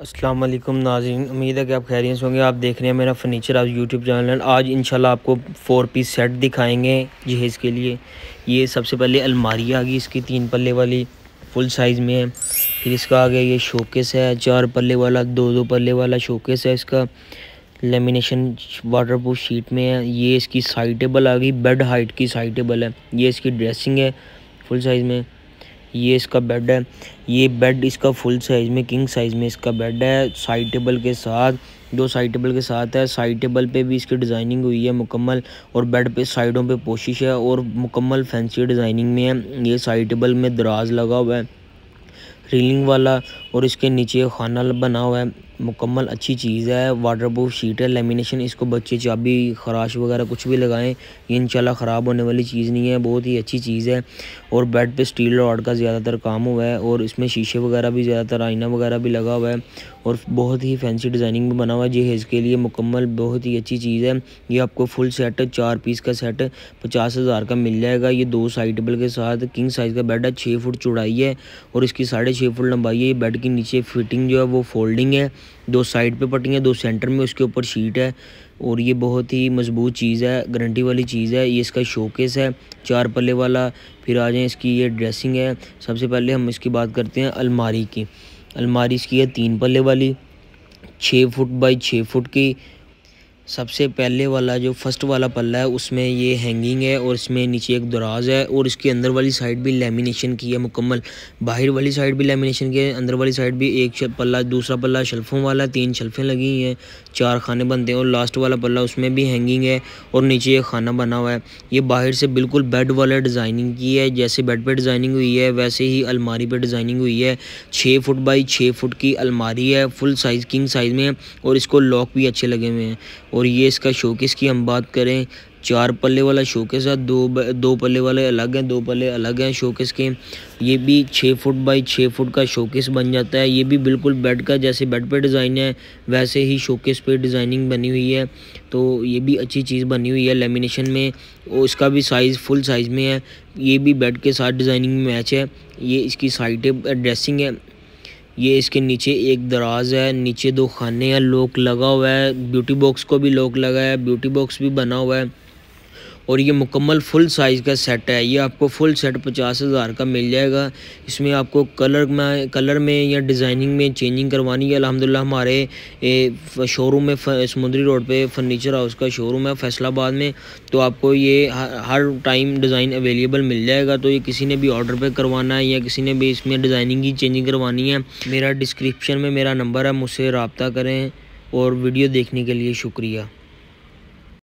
अस्सलाम वालेकुम नाज़रीन, उम्मीद है कि आप खैरियत होंगे। आप देख रहे हैं मेरा फ़र्नीचर आप यूट्यूब चैनल आज इंशाल्लाह आपको फ़ोर पीस सेट दिखाएँगे जहेज़ के लिए। ये सबसे पहले अलमारी आ गई, इसकी तीन पल्ले वाली फुल साइज़ में है। फिर इसका आ गया ये शोकेस है, चार पल्ले वाला, दो दो पल्ले वाला शोकेस है इसका। लेमिनेशन वाटर प्रूफ शीट में है। ये इसकी साइड टेबल आ गई बेड हाइट की साइड टेबल है। ये इसकी ड्रेसिंग है फुल साइज़ में। ये इसका बेड है। ये बेड इसका फुल साइज़ में, किंग साइज़ में इसका बेड है। साइड टेबल के साथ, दो साइड टेबल के साथ है। साइड टेबल पे भी इसकी डिज़ाइनिंग हुई है मुकम्मल और बेड पे साइडों पे पोशिश है और मुकम्मल फैंसी डिज़ाइनिंग में है। ये साइड टेबल में दराज लगा हुआ है, रीलिंग वाला और इसके नीचे खाना बना हुआ है। मुकम्मल अच्छी चीज़ है वाटर प्रूफ शीट है लेमिनेशन इसको बच्चे चाबी, खराश वगैरह कुछ भी लगाएँ, ये इंशाल्लाह ख़राब होने वाली चीज़ नहीं है, बहुत ही अच्छी चीज़ है। और बेड पे स्टील रॉड का ज़्यादातर काम हुआ है और इसमें शीशे वगैरह भी ज़्यादातर, आईना वगैरह भी लगा हुआ है और बहुत ही फैंसी डिज़ाइनिंग भी बना हुआ है, जहेज़ के लिए मुकम्मल बहुत ही अच्छी चीज़ है। ये आपको फुल सेट चार पीस का सेट पचास हज़ार का मिल जाएगा। ये दो साइड टेबल के साथ किंग साइज़ का बेड है छः फुट चौड़ाई है और इसकी साढ़े छः फुट लंबाई है। ये बेड के नीचे फिटिंग जो है वो फोल्डिंग है। दो साइड पे पट्टियाँ दो सेंटर में उसके ऊपर शीट है और ये बहुत ही मज़बूत चीज़ है, गारंटी वाली चीज़ है। ये इसका शोकेस है, चार पल्ले वाला। फिर आ जाए इसकी ये ड्रेसिंग है। सबसे पहले हम इसकी बात करते हैं अलमारी की। अलमारी इसकी है तीन पल्ले वाली छः फुट बाई छः फुट की। सबसे पहले वाला जो फ़र्स्ट वाला पल्ला है, उसमें ये हैंगिंग है और इसमें नीचे एक दराज है और इसके अंदर वाली साइड भी लेमिनेशन की है मुकम्मल। बाहर वाली साइड भी लेमिनेशन की है, अंदर वाली साइड भी एक पल्ला, दूसरा पल्ला शल्फों वाला, तीन शल्फें लगी हैं, चार खाने बनते हैं और लास्ट वाला पल्ला उसमें भी हैंगिंग है और नीचे एक खाना बना हुआ है। ये बाहर से बिल्कुल बेड वाला डिज़ाइनिंग की है, जैसे बेड पर डिज़ाइनिंग हुई है, वैसे ही अलमारी पर डिज़ाइनिंग हुई है। छः फुट बाई छः फुट की अलमारी है फुल साइज़ किंग साइज़ में और इसको लॉक भी अच्छे लगे हुए हैं। और ये इसका शोकेस की हम बात करें, चार पल्ले वाला शोकेस है, दो दो पल्ले वाले अलग हैं, दो पल्ले अलग हैं शोकेस के। ये भी छः फुट बाई छः फुट का शोकेस बन जाता है। ये भी बिल्कुल बेड का, जैसे बेड पे डिज़ाइन है, वैसे ही शोकेस पे डिज़ाइनिंग बनी हुई है। तो ये भी अच्छी चीज़ बनी हुई है लेमिनेशन में। और इसका भी साइज़ फुल साइज़ में है। ये भी बेड के साथ डिज़ाइनिंग मैच है। ये इसकी साइड ड्रेसिंग है। ये इसके नीचे एक दराज है, नीचे दो खाने हैं, लॉक लगा हुआ है ब्यूटी बॉक्स को भी लॉक लगा है ब्यूटी बॉक्स भी बना हुआ है। और ये मुकम्मल फुल साइज़ का सेट है। ये आपको फुल सेट पचास हज़ार का मिल जाएगा। इसमें आपको कलर में कलर में या डिज़ाइनिंग में चेंजिंग करवानी है। अलहमदिल्ला हमारे शोरूम में समुद्री रोड पे फर्नीचर हाउस का शोरूम है फैसलाबाद में। तो आपको ये हर टाइम डिज़ाइन अवेलेबल मिल जाएगा। तो ये किसी ने भी ऑर्डर पे करवाना है या किसी ने भी इसमें डिज़ाइनिंग की, चेंजिंग करवानी है, मेरा डिस्क्रिप्शन में मेरा नंबर है। मुझसे रबता करें और वीडियो देखने के लिए शुक्रिया।